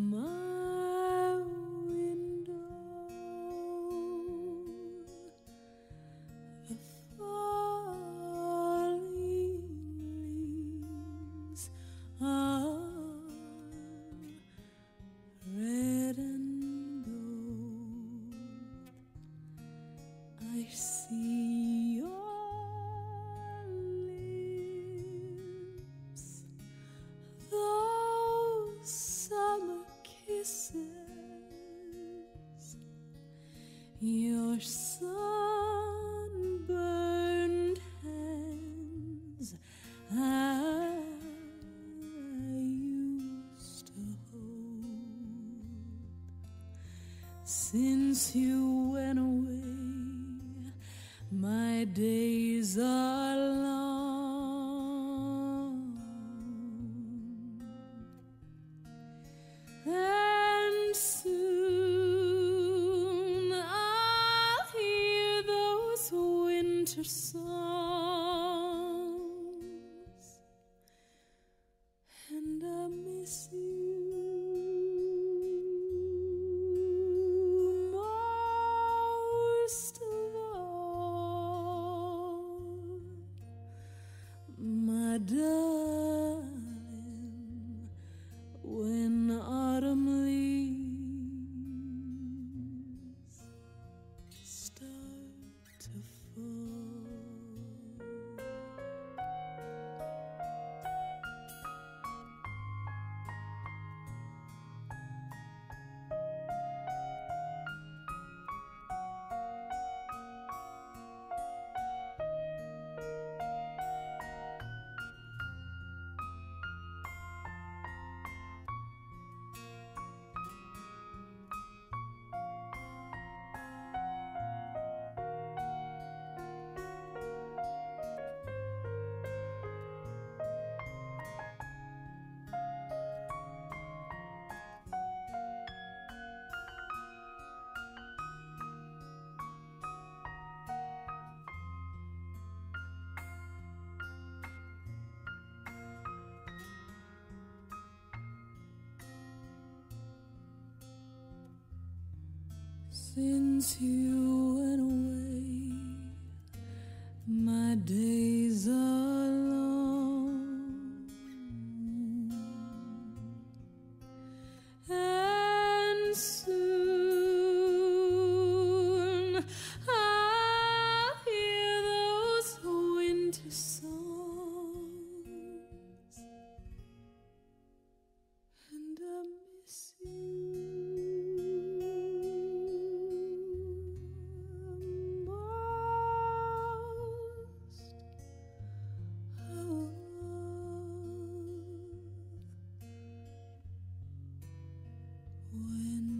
mom. Since you went away, my days are. since you went away. when